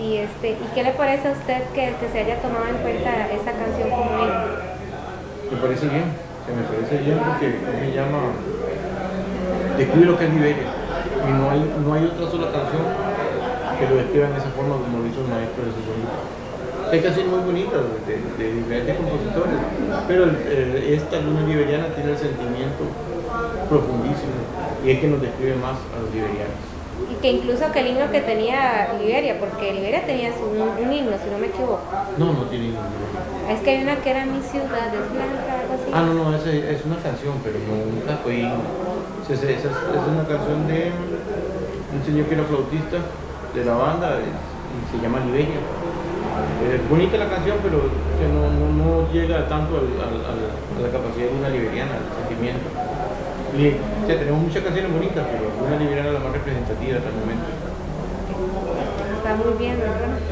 Sí, este, ¿y qué le parece a usted que, que se haya tomado en cuenta esta canción como himno? Me parece bien, se me parece bien porque me llama describe lo que es Liberia y no hay, no hay otra sola canción que lo describa en esa forma como lo hizo el maestro de su sonido. Hay canciones muy bonitas de, de diferentes compositores, pero eh, esta luna liberiana tiene el sentimiento profundísimo y es que nos describe más a los liberianos y que incluso que el himno que tenía Liberia, porque Liberia tenía un, un, himno, si no me equivoco. No, no tiene himno. Es que hay una que era Mi ciudad es blanca, algo así. Ah, no, no, es, es una canción, pero nunca fue himno. Es, es, es, una canción de un señor que era flautista de la banda y se llama Liberia. Es bonita la canción, pero que no, no, no llega tanto al, al, al, a la capacidad de una liberiana, al sentimiento. O tenemos muchas canciones bonitas, pero una liberiana es la más representativa hasta el momento. Está muy bien, ¿verdad?